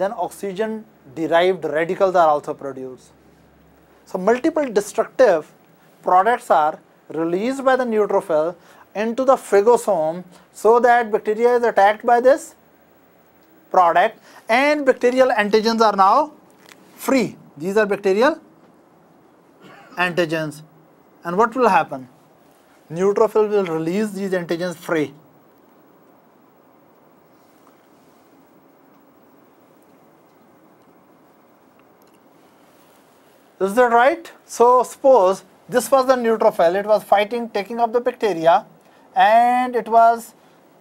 then oxygen derived radicals are also produced. So multiple destructive products are released by the neutrophil into the phagosome so that bacteria is attacked by this product and bacterial antigens are now free. These are bacterial antigens. And what will happen? Neutrophil will release these antigens free. Is that right? So suppose this was the neutrophil, it was fighting, taking up the bacteria and it was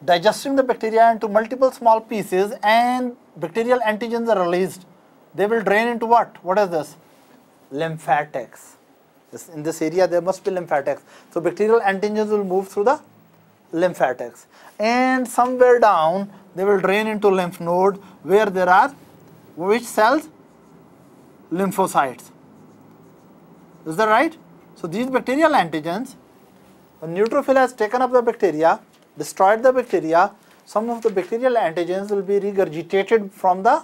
digesting the bacteria into multiple small pieces and bacterial antigens are released. They will drain into what? What is this? Lymphatics. This, in this area there must be lymphatics. So bacterial antigens will move through the lymphatics. And somewhere down they will drain into lymph node where there are which cells? Lymphocytes. Is that right? So these bacterial antigens, a neutrophil has taken up the bacteria, destroyed the bacteria, some of the bacterial antigens will be regurgitated from the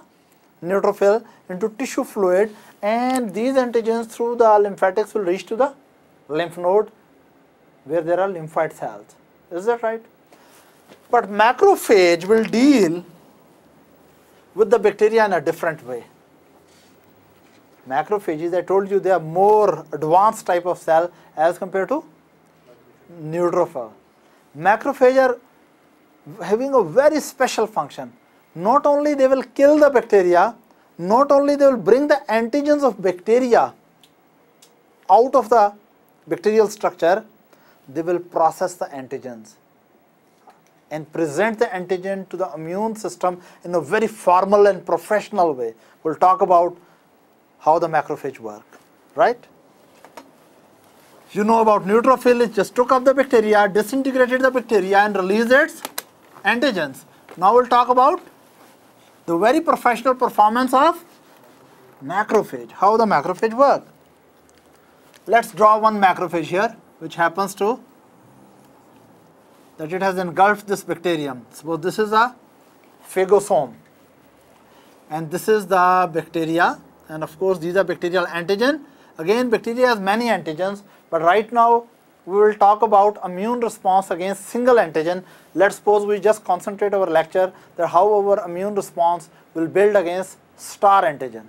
neutrophil into tissue fluid and these antigens through the lymphatics will reach to the lymph node where there are lymphoid cells. Is that right? But macrophage will deal with the bacteria in a different way. Macrophages, I told you they are more advanced type of cell as compared to neutrophil. Macrophage are having a very special function. Not only they will kill the bacteria, not only they will bring the antigens of bacteria out of the bacterial structure, they will process the antigens and present the antigen to the immune system in a very formal and professional way. We'll talk about how the macrophage work, right? You know about neutrophil, it just took up the bacteria, disintegrated the bacteria and released its antigens. Now we'll talk about the very professional performance of macrophage, how the macrophage work. Let's draw one macrophage here, which happens to that it has engulfed this bacterium. Suppose this is a phagosome and this is the bacteria and of course these are bacterial antigen. Again bacteria has many antigens but right now we will talk about immune response against single antigen. Let's suppose we just concentrate our lecture that how our immune response will build against star antigen.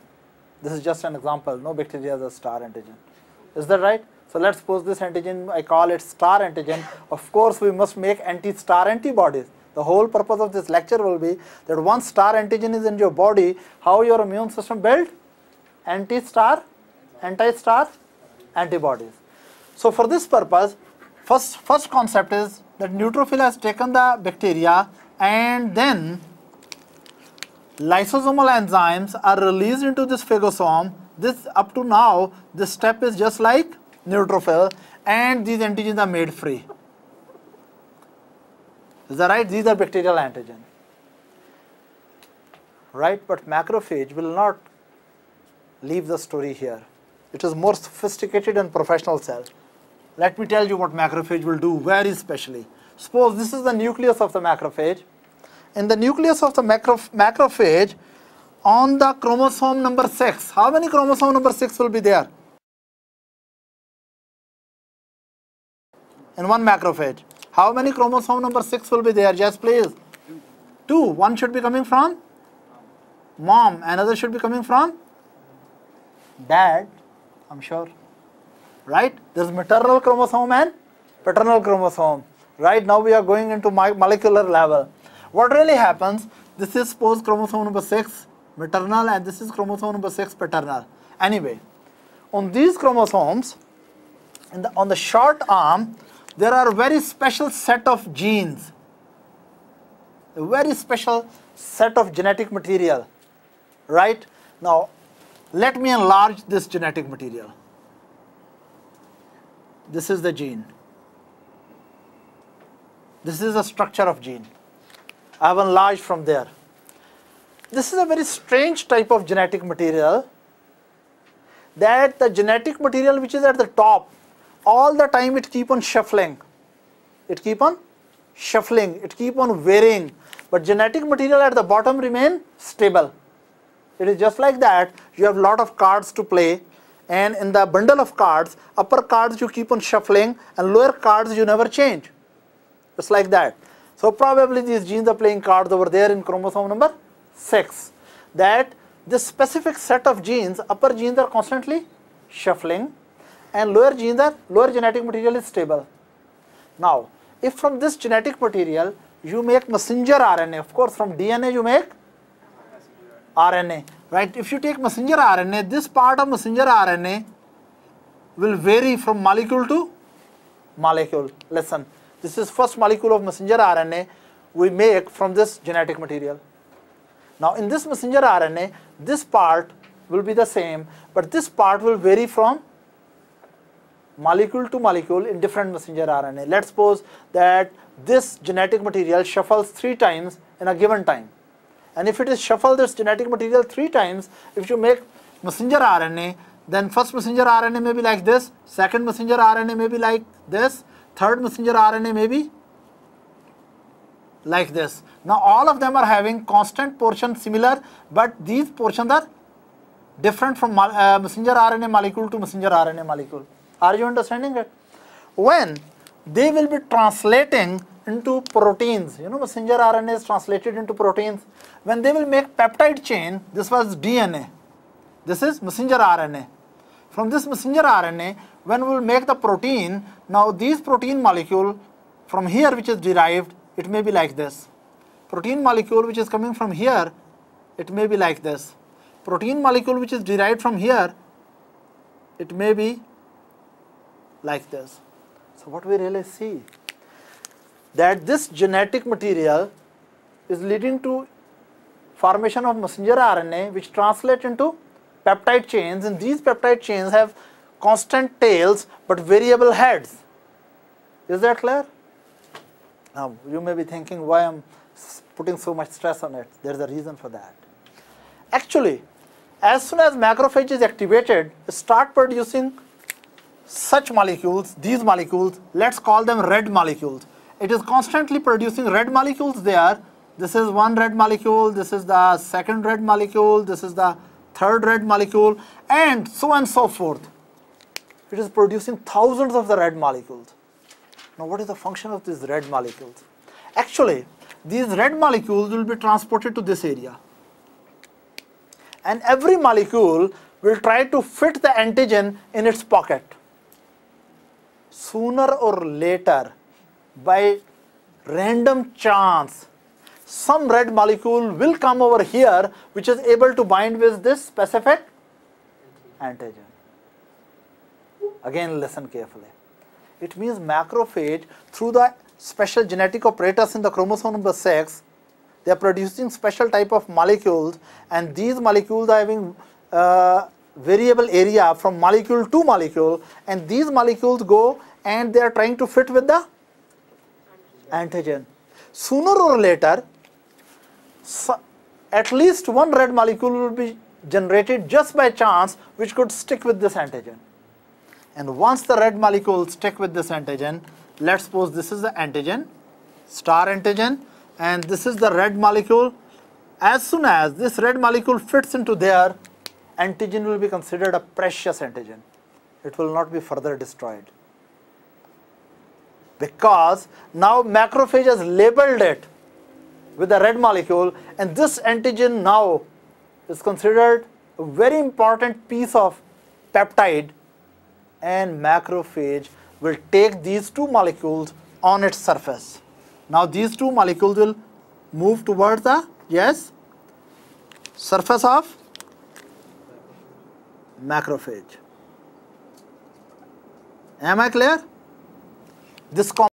This is just an example, no bacteria is a star antigen. Is that right? So let's suppose this antigen, I call it star antigen. Of course, we must make anti-star antibodies. The whole purpose of this lecture will be that once star antigen is in your body, how your immune system build? Anti-star, anti-star antibodies. So for this purpose, first, first concept is that neutrophil has taken the bacteria and then lysosomal enzymes are released into this phagosome. This up to now, this step is just like neutrophil and these antigens are made free. Is that right? These are bacterial antigen. Right? But macrophage will not leave the story here. It is more sophisticated and professional cell. Let me tell you what macrophage will do very specially. Suppose this is the nucleus of the macrophage. In the nucleus of the macro macrophage, on the chromosome number 6, how many chromosome number 6 will be there? In one macrophage. How many chromosome number 6 will be there? Just please. Two. One should be coming from mom. Another should be coming from dad. I'm sure right? There's maternal chromosome and paternal chromosome. Right now we are going into molecular level. What really happens, this is suppose chromosome number 6 maternal and this is chromosome number 6 paternal. Anyway, on these chromosomes, the, on the short arm, there are very special set of genes, a very special set of genetic material, right? Now, let me enlarge this genetic material. This is the gene. This is the structure of gene. I have enlarged from there. This is a very strange type of genetic material that the genetic material which is at the top, all the time it keep on shuffling. It keep on shuffling, it keep on varying, but genetic material at the bottom remain stable. It is just like that. You have lot of cards to play and in the bundle of cards, upper cards you keep on shuffling and lower cards you never change. It's like that. So probably these genes are playing cards over there in chromosome number 6. That this specific set of genes, upper genes are constantly shuffling and lower genes are, lower genetic material is stable. Now, if from this genetic material you make messenger RNA, of course from DNA you make RNA, right? If you take messenger RNA, this part of messenger RNA will vary from molecule to molecule. Listen, this is first molecule of messenger RNA we make from this genetic material. Now in this messenger RNA, this part will be the same, but this part will vary from molecule to molecule in different messenger RNA. Let's suppose that this genetic material shuffles three times in a given time. And if it is shuffle this genetic material three times, if you make messenger RNA, then first messenger RNA may be like this, second messenger RNA may be like this, third messenger RNA may be like this. Now all of them are having constant portion similar, but these portions are different from uh, messenger RNA molecule to messenger RNA molecule. Are you understanding it? When they will be translating into proteins. You know, messenger RNA is translated into proteins. When they will make peptide chain, this was DNA. This is messenger RNA. From this messenger RNA, when we will make the protein, now these protein molecule from here which is derived, it may be like this. Protein molecule which is coming from here, it may be like this. Protein molecule which is derived from here, it may be like this. So what we really see that this genetic material is leading to formation of messenger RNA which translate into peptide chains and these peptide chains have constant tails but variable heads. Is that clear? Now you may be thinking why I'm putting so much stress on it. There is a reason for that. Actually, as soon as macrophage is activated, start producing such molecules, these molecules, let's call them red molecules it is constantly producing red molecules there. This is one red molecule, this is the second red molecule, this is the third red molecule, and so on and so forth. It is producing thousands of the red molecules. Now what is the function of these red molecules? Actually, these red molecules will be transported to this area. And every molecule will try to fit the antigen in its pocket. Sooner or later, by random chance some red molecule will come over here which is able to bind with this specific antigen. Again listen carefully. It means macrophage through the special genetic operators in the chromosome number 6 they are producing special type of molecules and these molecules are having uh, variable area from molecule to molecule and these molecules go and they are trying to fit with the antigen. Sooner or later, at least one red molecule will be generated just by chance which could stick with this antigen. And once the red molecule stick with this antigen, let's suppose this is the antigen, star antigen, and this is the red molecule. As soon as this red molecule fits into there, antigen will be considered a precious antigen. It will not be further destroyed because now macrophage has labeled it with a red molecule and this antigen now is considered a very important piece of peptide and macrophage will take these two molecules on its surface. Now these two molecules will move towards the, yes, surface of macrophage. Am I clear? This